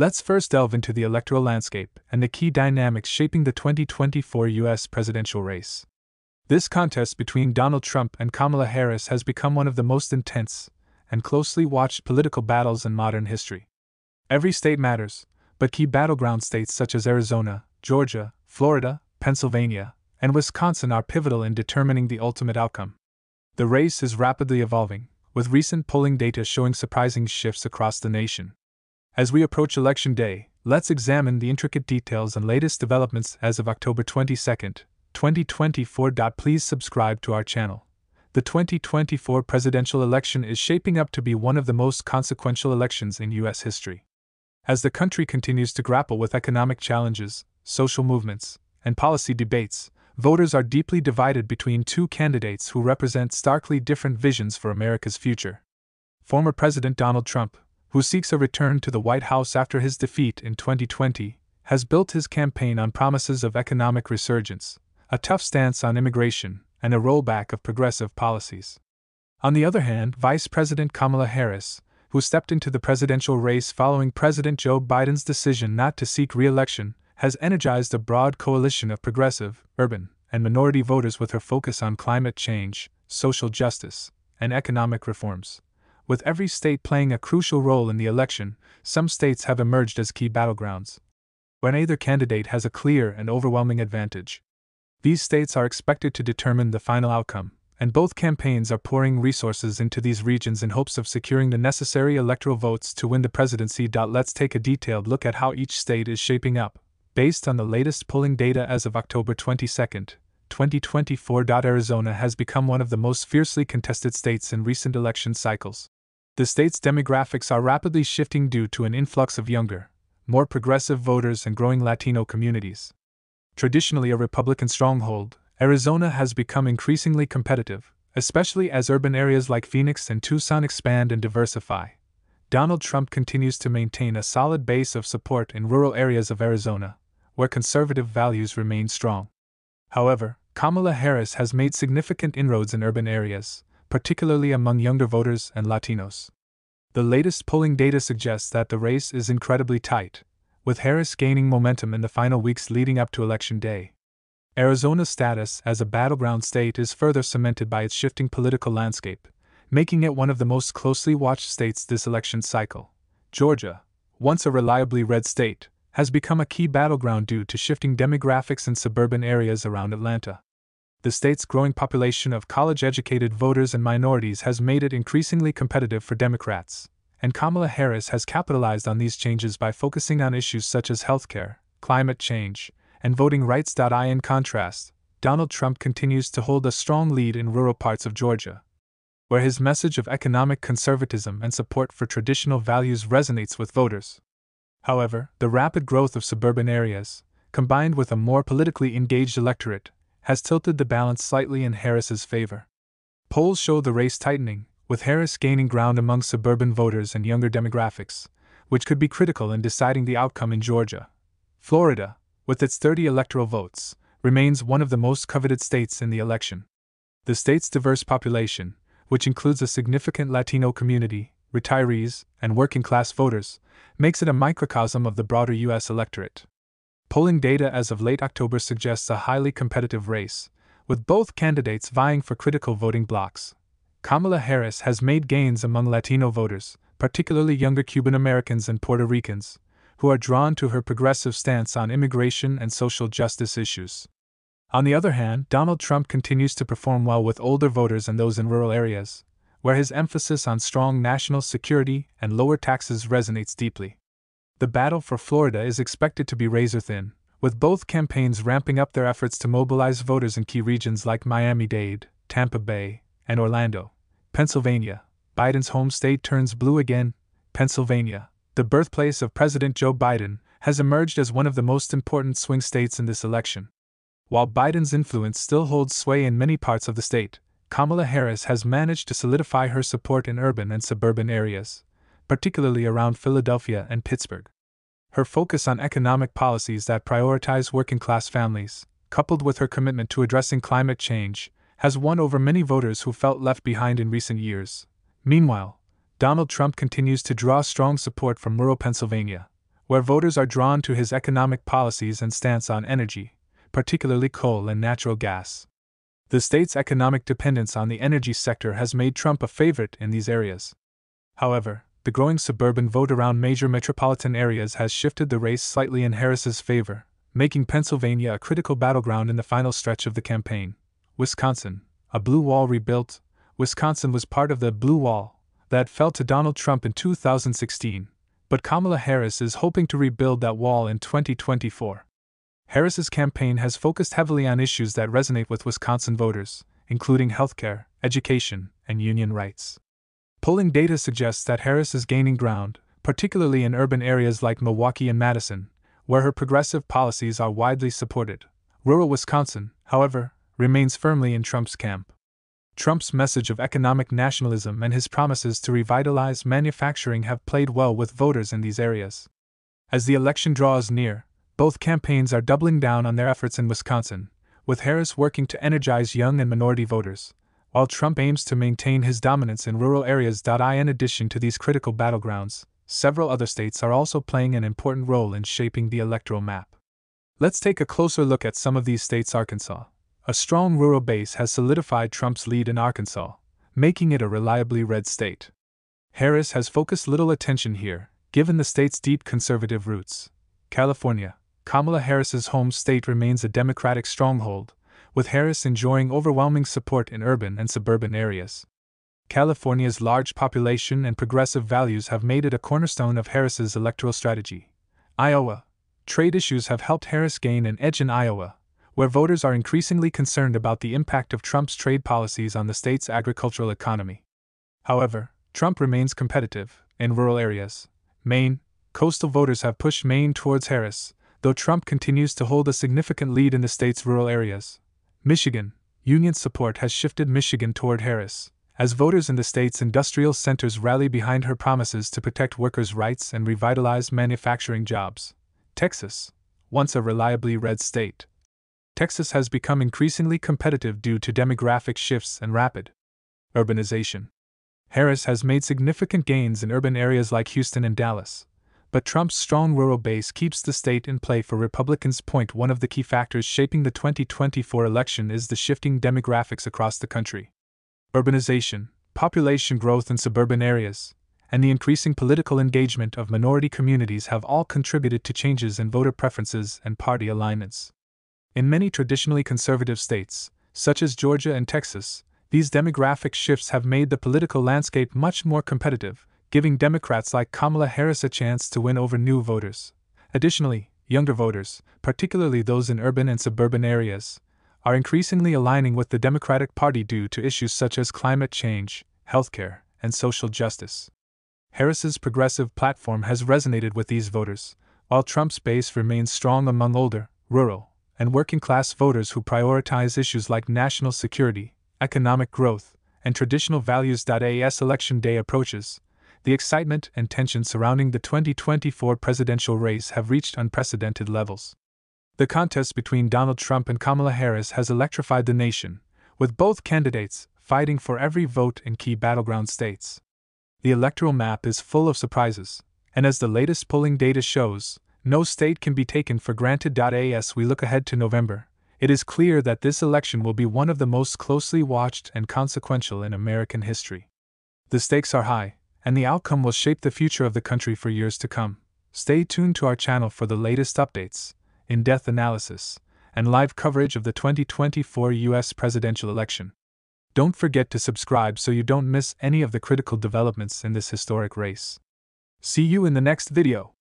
Let's first delve into the electoral landscape and the key dynamics shaping the 2024 U.S. presidential race. This contest between Donald Trump and Kamala Harris has become one of the most intense and closely watched political battles in modern history. Every state matters, but key battleground states such as Arizona, Georgia, Florida, Pennsylvania, and Wisconsin are pivotal in determining the ultimate outcome. The race is rapidly evolving, with recent polling data showing surprising shifts across the nation. As we approach Election Day, let's examine the intricate details and latest developments as of October 22, 2024. Please subscribe to our channel. The 2024 presidential election is shaping up to be one of the most consequential elections in U.S. history. As the country continues to grapple with economic challenges, social movements, and policy debates, voters are deeply divided between two candidates who represent starkly different visions for America's future. Former President Donald Trump, who seeks a return to the White House after his defeat in 2020, has built his campaign on promises of economic resurgence, a tough stance on immigration, and a rollback of progressive policies. On the other hand, Vice President Kamala Harris, who stepped into the presidential race following President Joe Biden's decision not to seek re election, has energized a broad coalition of progressive, urban, and minority voters with her focus on climate change, social justice, and economic reforms. With every state playing a crucial role in the election, some states have emerged as key battlegrounds. When either candidate has a clear and overwhelming advantage, these states are expected to determine the final outcome, and both campaigns are pouring resources into these regions in hopes of securing the necessary electoral votes to win the presidency. Let's take a detailed look at how each state is shaping up, Based on the latest polling data as of October 22, 2024, Arizona has become one of the most fiercely contested states in recent election cycles. The state's demographics are rapidly shifting due to an influx of younger, more progressive voters and growing Latino communities. Traditionally a Republican stronghold, Arizona has become increasingly competitive, especially as urban areas like Phoenix and Tucson expand and diversify. Donald Trump continues to maintain a solid base of support in rural areas of Arizona, where conservative values remain strong. However, Kamala Harris has made significant inroads in urban areas, particularly among younger voters and Latinos. The latest polling data suggests that the race is incredibly tight, with Harris gaining momentum in the final weeks leading up to Election Day. Arizona's status as a battleground state is further cemented by its shifting political landscape, making it one of the most closely watched states this election cycle. Georgia, once a reliably red state, has become a key battleground due to shifting demographics in suburban areas around Atlanta. The state's growing population of college educated voters and minorities has made it increasingly competitive for Democrats, and Kamala Harris has capitalized on these changes by focusing on issues such as healthcare, climate change, and voting rights. I, In contrast, Donald Trump continues to hold a strong lead in rural parts of Georgia, where his message of economic conservatism and support for traditional values resonates with voters. However, the rapid growth of suburban areas, combined with a more politically engaged electorate, has tilted the balance slightly in Harris's favor. Polls show the race tightening, with Harris gaining ground among suburban voters and younger demographics, which could be critical in deciding the outcome in Georgia. Florida, with its 30 electoral votes, remains one of the most coveted states in the election. The state's diverse population, which includes a significant Latino community, retirees, and working class voters, makes it a microcosm of the broader U.S. electorate. Polling data as of late October suggests a highly competitive race, with both candidates vying for critical voting blocs. Kamala Harris has made gains among Latino voters, particularly younger Cuban Americans and Puerto Ricans, who are drawn to her progressive stance on immigration and social justice issues. On the other hand, Donald Trump continues to perform well with older voters and those in rural areas, where his emphasis on strong national security and lower taxes resonates deeply. The battle for Florida is expected to be razor thin, with both campaigns ramping up their efforts to mobilize voters in key regions like Miami Dade, Tampa Bay, and Orlando. Pennsylvania, Biden's home state turns blue again. Pennsylvania, the birthplace of President Joe Biden, has emerged as one of the most important swing states in this election. While Biden's influence still holds sway in many parts of the state, Kamala Harris has managed to solidify her support in urban and suburban areas, particularly around Philadelphia and Pittsburgh. Her focus on economic policies that prioritize working class families, coupled with her commitment to addressing climate change, has won over many voters who felt left behind in recent years. Meanwhile, Donald Trump continues to draw strong support from rural Pennsylvania, where voters are drawn to his economic policies and stance on energy, particularly coal and natural gas. The state's economic dependence on the energy sector has made Trump a favorite in these areas. However, the growing suburban vote around major metropolitan areas has shifted the race slightly in Harris's favor, making Pennsylvania a critical battleground in the final stretch of the campaign. Wisconsin, a blue wall rebuilt. Wisconsin was part of the blue wall that fell to Donald Trump in 2016, but Kamala Harris is hoping to rebuild that wall in 2024. Harris's campaign has focused heavily on issues that resonate with Wisconsin voters, including healthcare, education, and union rights. Polling data suggests that Harris is gaining ground, particularly in urban areas like Milwaukee and Madison, where her progressive policies are widely supported. Rural Wisconsin, however, remains firmly in Trump's camp. Trump's message of economic nationalism and his promises to revitalize manufacturing have played well with voters in these areas. As the election draws near, both campaigns are doubling down on their efforts in Wisconsin, with Harris working to energize young and minority voters, while Trump aims to maintain his dominance in rural areas. In addition to these critical battlegrounds, several other states are also playing an important role in shaping the electoral map. Let's take a closer look at some of these states. Arkansas. A strong rural base has solidified Trump's lead in Arkansas, making it a reliably red state. Harris has focused little attention here, given the state's deep conservative roots. California. Kamala Harris's home state remains a Democratic stronghold, with Harris enjoying overwhelming support in urban and suburban areas. California's large population and progressive values have made it a cornerstone of Harris's electoral strategy. Iowa. Trade issues have helped Harris gain an edge in Iowa, where voters are increasingly concerned about the impact of Trump's trade policies on the state's agricultural economy. However, Trump remains competitive in rural areas. Maine. Coastal voters have pushed Maine towards Harris, though Trump continues to hold a significant lead in the state's rural areas. Michigan, union support has shifted Michigan toward Harris, as voters in the state's industrial centers rally behind her promises to protect workers' rights and revitalize manufacturing jobs. Texas, once a reliably red state. Texas has become increasingly competitive due to demographic shifts and rapid urbanization. Harris has made significant gains in urban areas like Houston and Dallas, but Trump's strong rural base keeps the state in play for Republicans. Point one of the key factors shaping the 2024 election is the shifting demographics across the country. Urbanization, population growth in suburban areas, and the increasing political engagement of minority communities have all contributed to changes in voter preferences and party alignments. In many traditionally conservative states, such as Georgia and Texas, these demographic shifts have made the political landscape much more competitive, giving Democrats like Kamala Harris a chance to win over new voters. Additionally, younger voters, particularly those in urban and suburban areas, are increasingly aligning with the Democratic Party due to issues such as climate change, healthcare, and social justice. Harris's progressive platform has resonated with these voters, while Trump's base remains strong among older, rural, and working class voters who prioritize issues like national security, economic growth, and traditional values. As election day approaches, the excitement and tension surrounding the 2024 presidential race have reached unprecedented levels. The contest between Donald Trump and Kamala Harris has electrified the nation, with both candidates fighting for every vote in key battleground states. The electoral map is full of surprises, and as the latest polling data shows, no state can be taken for granted. As we look ahead to November, it is clear that this election will be one of the most closely watched and consequential in American history. The stakes are high, and the outcome will shape the future of the country for years to come. Stay tuned to our channel for the latest updates, in depth analysis, and live coverage of the 2024 U.S. presidential election. Don't forget to subscribe so you don't miss any of the critical developments in this historic race. See you in the next video.